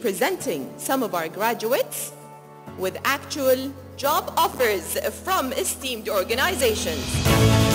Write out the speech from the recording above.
presenting some of our graduates with actual job offers from esteemed organizations.